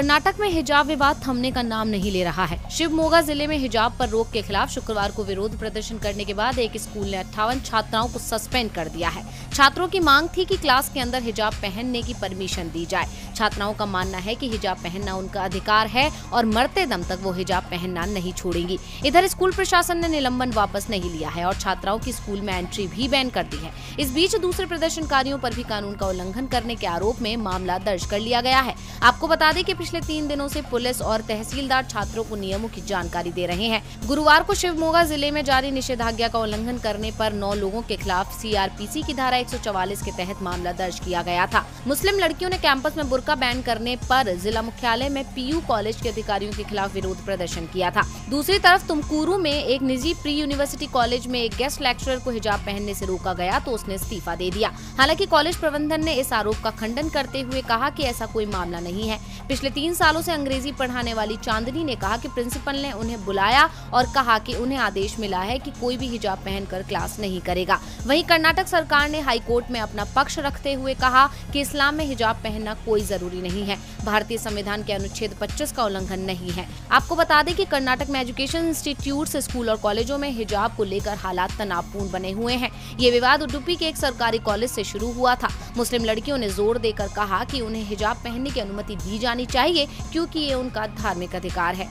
कर्नाटक में हिजाब विवाद थमने का नाम नहीं ले रहा है। शिवमोगा ज़िले में हिजाब पर रोक के खिलाफ शुक्रवार को विरोध प्रदर्शन करने के बाद एक स्कूल ने अट्ठावन छात्राओं को सस्पेंड कर दिया है। छात्रों की मांग थी कि क्लास के अंदर हिजाब पहनने की परमिशन दी जाए। छात्राओं का मानना है कि हिजाब पहनना उनका अधिकार है और मरते दम तक वो हिजाब पहनना नहीं छोड़ेंगी। इधर स्कूल प्रशासन ने निलंबन वापस नहीं लिया है और छात्राओं की स्कूल में एंट्री भी बैन कर दी है। इस बीच दूसरे प्रदर्शनकारियों पर भी कानून का उल्लंघन करने के आरोप में मामला दर्ज कर लिया गया है। आपको बता दें कि पिछले तीन दिनों से पुलिस और तहसीलदार छात्रों को नियमों की जानकारी दे रहे हैं। गुरुवार को शिवमोगा ज़िले में जारी निषेधाज्ञा का उल्लंघन करने पर नौ लोगों के खिलाफ सीआरपीसी की धारा 144 के तहत मामला दर्ज किया गया था। मुस्लिम लड़कियों ने कैंपस में बुरका बैन करने पर जिला मुख्यालय में पीयू कॉलेज के अधिकारियों के खिलाफ विरोध प्रदर्शन किया था। दूसरी तरफ़ तुमकुरू में एक निजी प्री यूनिवर्सिटी कॉलेज में एक गेस्ट लेक्चरर को हिजाब पहनने से रोका गया तो उसने इस्तीफा दे दिया। हालाँकि कॉलेज प्रबंधन ने इस आरोप का खंडन करते हुए कहा कि ऐसा कोई मामला नहीं है। पिछले तीन सालों से अंग्रेज़ी पढ़ाने वाली चांदनी ने कहा कि प्रिंसिपल ने उन्हें बुलाया और कहा कि उन्हें आदेश मिला है कि कोई भी हिजाब पहनकर क्लास नहीं करेगा। वहीं कर्नाटक सरकार ने हाईकोर्ट में अपना पक्ष रखते हुए कहा कि इस्लाम में हिजाब पहनना कोई ज़रूरी नहीं है। भारतीय संविधान के अनुच्छेद 25 का उल्लंघन नहीं है। आपको बता दें की कर्नाटक में एजुकेशन इंस्टीट्यूट स्कूल और कॉलेजों में हिजाब को लेकर हालात तनावपूर्ण बने हुए हैं। ये विवाद उडुपी के एक सरकारी कॉलेज से शुरू हुआ था। मुस्लिम लड़कियों ने ज़ोर देकर कहा कि उन्हें हिजाब पहनने की अनुमति दी जानी चाहिए क्योंकि ये उनका धार्मिक अधिकार है।